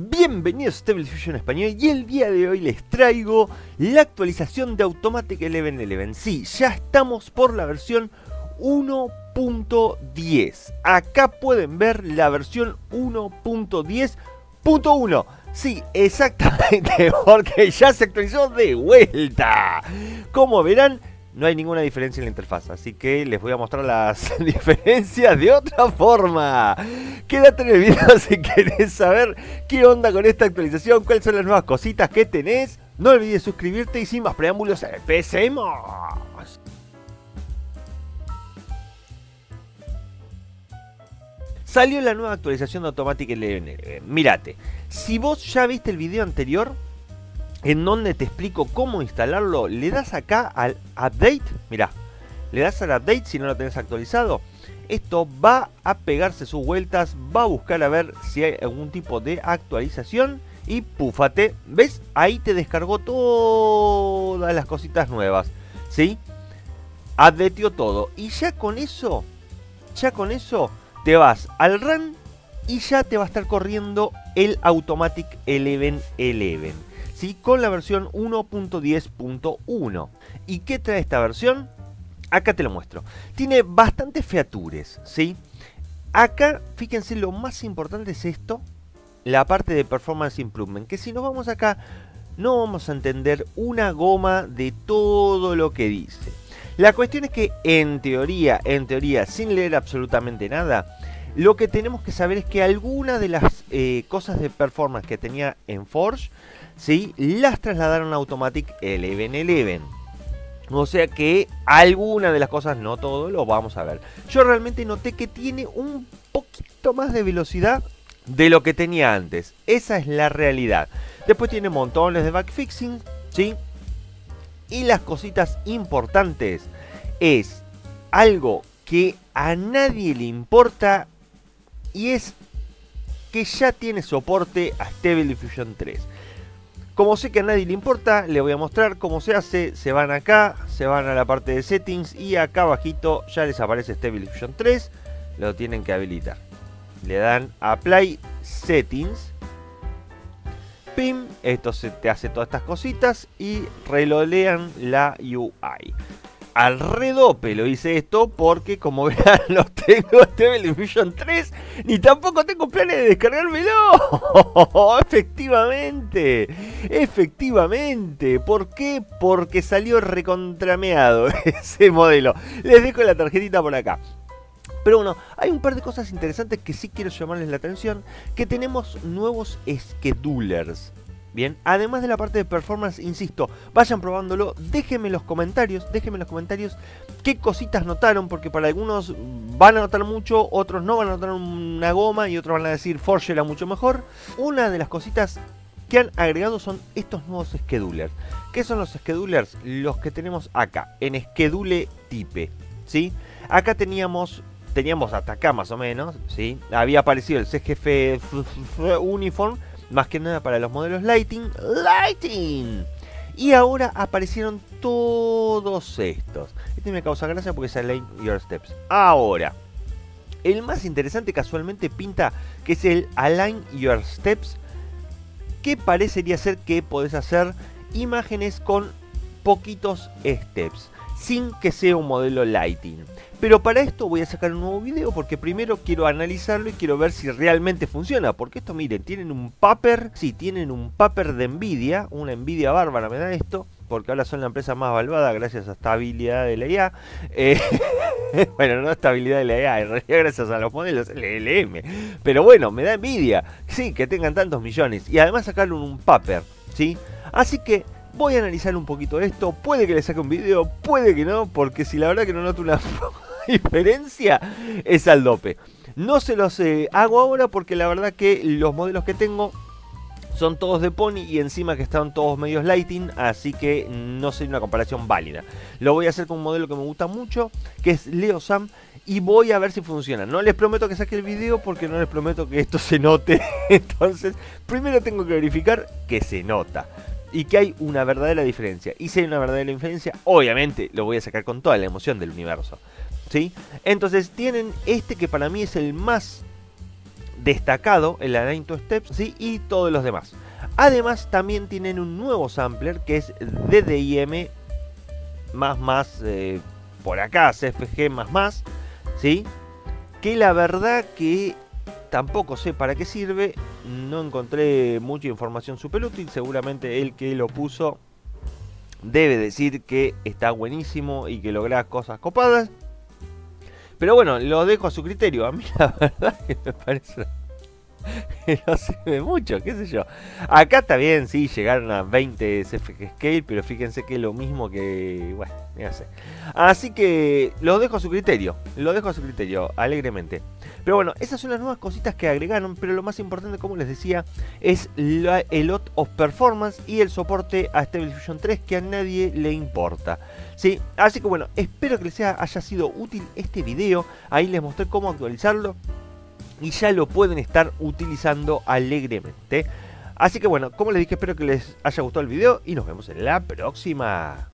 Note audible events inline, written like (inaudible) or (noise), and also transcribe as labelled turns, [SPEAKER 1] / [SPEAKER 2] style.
[SPEAKER 1] Bienvenidos a Fusion Español y el día de hoy les traigo la actualización de Automatic 1111. Sí, ya estamos por la versión 1.10. Acá pueden ver la versión 1.10.1. Sí, exactamente, (laughs) porque ya se actualizó de vuelta. Como verán, no hay ninguna diferencia en la interfaz, así que les voy a mostrar las (laughs) diferencias de otra forma. Quédate en el video (laughs) si querés saber qué onda con esta actualización, cuáles son las nuevas cositas que tenés. No olvides suscribirte y sin más preámbulos, empecemos. Salió la nueva actualización de Automatic LN. Mírate, si vos ya viste el video anterior, en donde te explico cómo instalarlo, le das acá al update, mira, le das al update si no lo tenés actualizado. Esto va a pegarse sus vueltas, va a buscar a ver si hay algún tipo de actualización y púfate, ¿ves? Ahí te descargó todas las cositas nuevas, ¿sí? Updateó todo y ya con eso, ya con eso te vas al run y ya te va a estar corriendo el Automatic 1111. ¿Sí? Con la versión 1.10.1. ¿Y qué trae esta versión? Acá te lo muestro. Tiene bastantes features, ¿sí? Acá, fíjense, lo más importante es esto, la parte de Performance Improvement, que si nos vamos acá, no vamos a entender una goma de todo lo que dice. La cuestión es que en teoría, en teoría, sin leer absolutamente nada, lo que tenemos que saber es que algunas de las eh, cosas de performance que tenía en Forge, ¿sí? las trasladaron a Automatic 1111. O sea que algunas de las cosas, no todo, lo vamos a ver. Yo realmente noté que tiene un poquito más de velocidad de lo que tenía antes. Esa es la realidad. Después tiene montones de backfixing, ¿sí? Y las cositas importantes es algo que a nadie le importa y es que ya tiene soporte a Stable Diffusion 3. Como sé que a nadie le importa, le voy a mostrar cómo se hace. Se van acá, se van a la parte de settings y acá abajito ya les aparece Stable Diffusion 3. Lo tienen que habilitar. Le dan Apply Settings. Pim, esto se te hace todas estas cositas y relolean la UI al redope lo hice esto porque como (laughs) verán lo tengo (laughs) este Vision 3 ni tampoco tengo planes de descargármelo. (laughs) efectivamente, efectivamente. ¿Por qué? Porque salió recontrameado ese modelo. Les dejo la tarjetita por acá. Pero bueno, hay un par de cosas interesantes que sí quiero llamarles la atención. Que tenemos nuevos schedulers. Bien, además de la parte de performance, insisto, vayan probándolo, déjenme en los comentarios, déjenme en los comentarios qué cositas notaron, porque para algunos van a notar mucho, otros no van a notar una goma y otros van a decir Forge era mucho mejor. Una de las cositas que han agregado son estos nuevos schedulers. ¿Qué son los schedulers? Los que tenemos acá, en Schedule Type, ¿sí? Acá teníamos teníamos hasta acá más o menos, ¿sí? Había aparecido el CGF Uniform, más que nada para los modelos Lighting. ¡Lighting! Y ahora aparecieron todos estos. Este me causa gracia porque es Align Your Steps. Ahora, el más interesante casualmente pinta que es el Align Your Steps. Que parecería ser que podés hacer imágenes con poquitos steps. Sin que sea un modelo Lighting. Pero para esto voy a sacar un nuevo video porque primero quiero analizarlo y quiero ver si realmente funciona. Porque esto, miren, tienen un paper, sí, tienen un paper de Nvidia, una Nvidia bárbara me da esto. Porque ahora son la empresa más malvada gracias a estabilidad de la IA. Eh, (laughs) bueno, no estabilidad de la IA, en realidad gracias a los modelos LLM. Pero bueno, me da envidia, sí, que tengan tantos millones. Y además sacaron un paper, ¿sí? Así que voy a analizar un poquito esto. Puede que le saque un video, puede que no, porque si la verdad que no noto una (laughs) diferencia es al dope. No se los eh, hago ahora porque la verdad que los modelos que tengo son todos de Pony y encima que están todos medios lighting, así que no sería una comparación válida. Lo voy a hacer con un modelo que me gusta mucho, que es Leo Sam, y voy a ver si funciona. No les prometo que saque el video porque no les prometo que esto se note. (laughs) Entonces, primero tengo que verificar que se nota y que hay una verdadera diferencia. Y si hay una verdadera diferencia, obviamente lo voy a sacar con toda la emoción del universo. ¿sí? Entonces tienen este que para mí es el más destacado, el Align to Steps, ¿sí? y todos los demás. Además, también tienen un nuevo sampler que es DDIM más más eh, por acá, CFG más más, ¿sí? Que la verdad que tampoco sé para qué sirve, no encontré mucha información súper útil, seguramente el que lo puso debe decir que está buenísimo y que logra cosas copadas. Pero bueno, lo dejo a su criterio. A mí la (laughs) verdad que me parece (laughs) no ve mucho, qué sé yo. Acá está bien, sí, llegaron a 20 CFG Scale, pero fíjense que es lo mismo que. Bueno, ya. Así que lo dejo a su criterio, lo dejo a su criterio, alegremente. Pero bueno, esas son las nuevas cositas que agregaron, pero lo más importante, como les decía, es el lot of performance y el soporte a Stable Fusion 3 que a nadie le importa. ¿sí? Así que bueno, espero que les haya sido útil este video. Ahí les mostré cómo actualizarlo y ya lo pueden estar utilizando alegremente. Así que bueno, como les dije, espero que les haya gustado el video y nos vemos en la próxima.